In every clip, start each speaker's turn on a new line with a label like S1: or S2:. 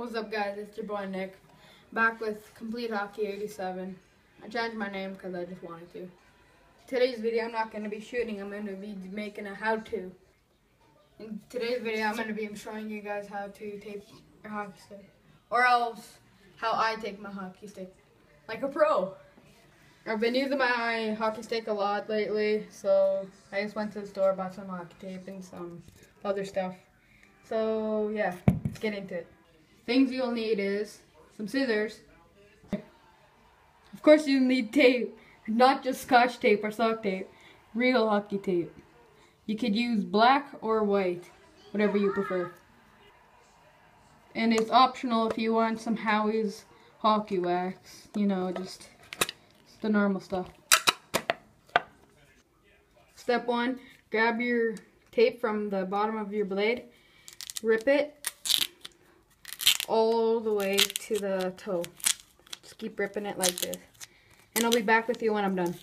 S1: What's up guys, it's your boy Nick, back with Complete Hockey 87. I changed my name because I just wanted to. Today's video I'm not going to be shooting, I'm going to be making a how-to. In today's video I'm going to be showing you guys how to tape your hockey stick. Or else, how I tape my hockey stick. Like a pro. I've been using my hockey stick a lot lately, so I just went to the store, bought some hockey tape and some other stuff. So yeah, let's get into it. Things you'll need is some scissors. Of course you'll need tape, not just scotch tape or sock tape, real hockey tape. You could use black or white, whatever you prefer. And it's optional if you want some Howie's hockey wax, you know, just the normal stuff. Step one, grab your tape from the bottom of your blade, rip it, all the way to the toe. Just keep ripping it like this. And I'll be back with you when I'm done.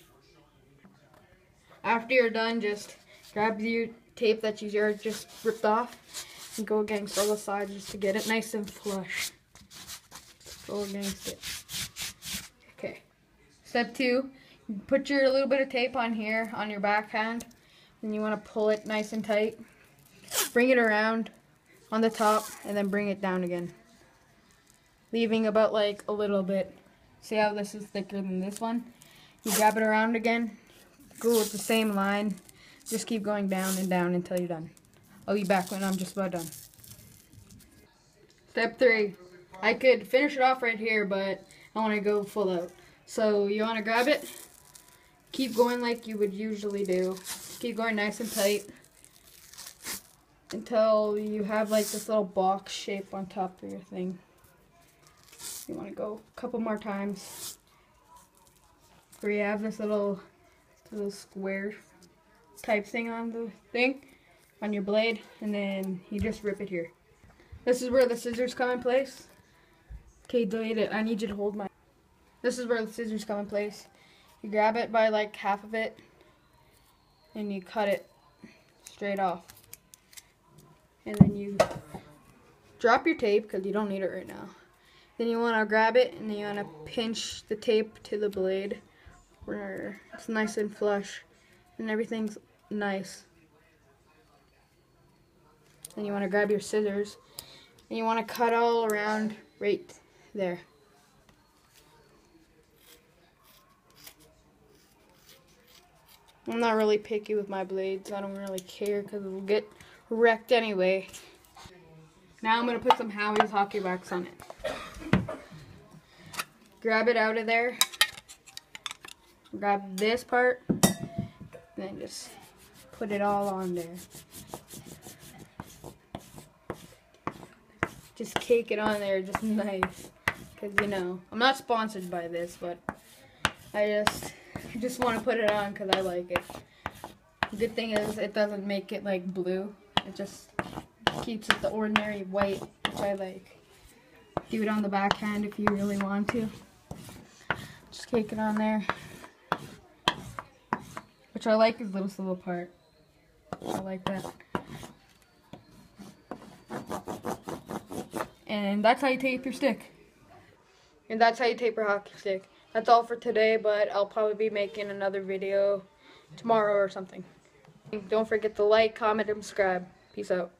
S1: After you're done, just grab your tape that you just ripped off and go against all the sides just to get it nice and flush. go against it. Okay. Step two, put your little bit of tape on here on your backhand. And you want to pull it nice and tight. Bring it around on the top and then bring it down again leaving about like a little bit. See how this is thicker than this one? You grab it around again, go with the same line, just keep going down and down until you're done. I'll be back when I'm just about done. Step three. I could finish it off right here, but I want to go full out. So you want to grab it, keep going like you would usually do. Keep going nice and tight until you have like this little box shape on top of your thing. You want to go a couple more times. Where you have this little, little square type thing on the thing, on your blade, and then you just rip it here. This is where the scissors come in place. Okay, delete it. I need you to hold my... This is where the scissors come in place. You grab it by like half of it, and you cut it straight off. And then you drop your tape, because you don't need it right now. Then you want to grab it and then you want to pinch the tape to the blade where it's nice and flush and everything's nice. Then you want to grab your scissors and you want to cut all around right there. I'm not really picky with my blades. I don't really care because it'll get wrecked anyway. Now I'm going to put some Howie's hockey wax on it grab it out of there. Grab this part. Then just put it all on there. Just cake it on there just nice. Because, you know, I'm not sponsored by this, but I just just want to put it on because I like it. The good thing is it doesn't make it like blue. It just keeps it the ordinary white, which I like. Do it on the backhand if you really want to. Just cake it on there. Which I like is this little part. I like that. And that's how you tape your stick. And that's how you tape your hockey stick. That's all for today, but I'll probably be making another video tomorrow or something. Don't forget to like, comment, and subscribe. Peace out.